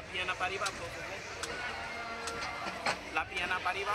La pierna para arriba. La pierna para arriba.